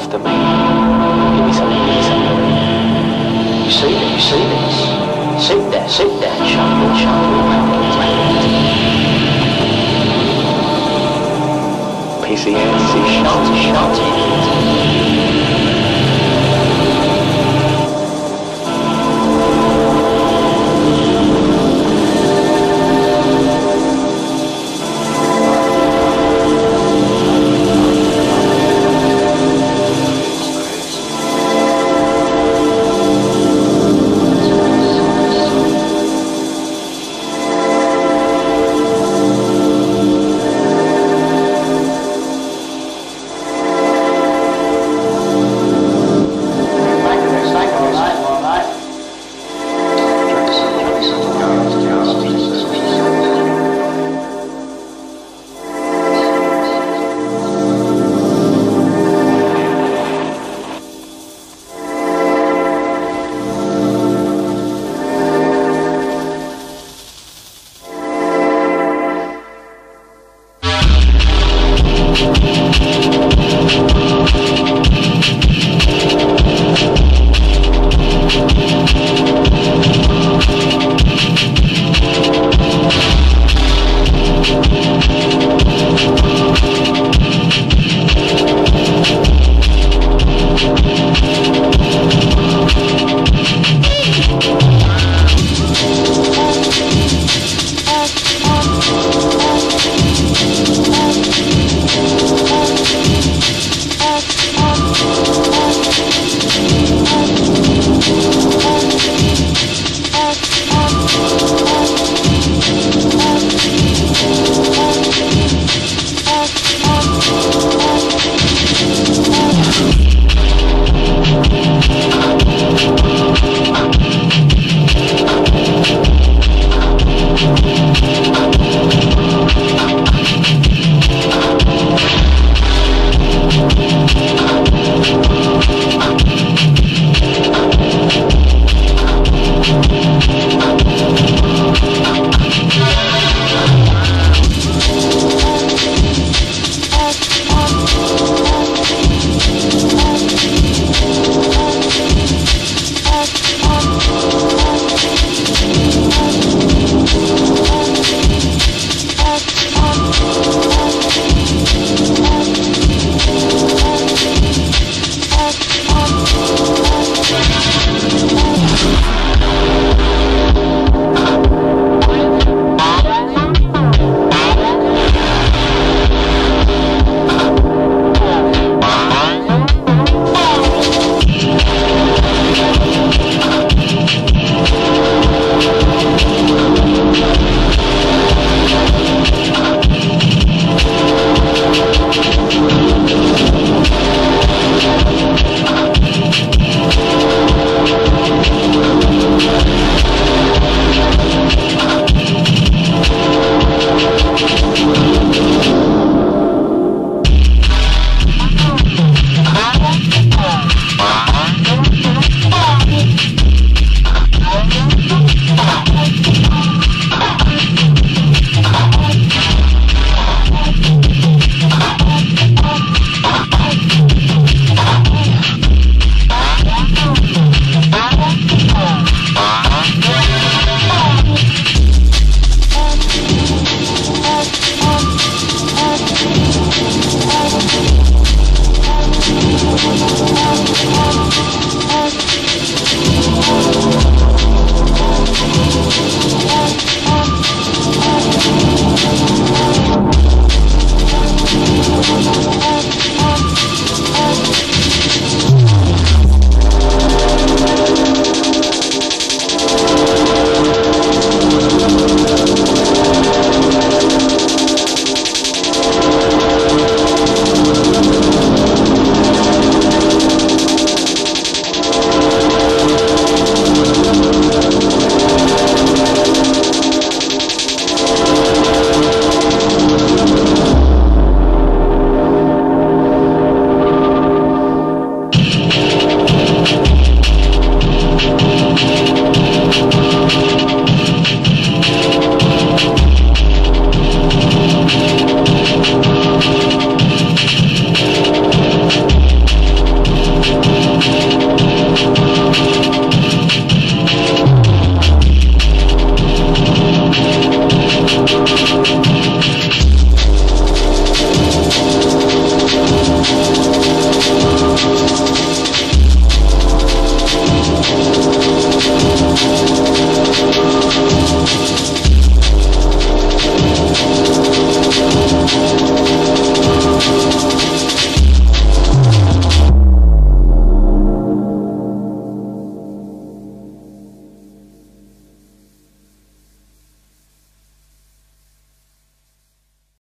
after me. Give me something, give me something. You see that, you see this. Sit there, sit there, shuffle, shuffle, PCNC, shut, shut. Thank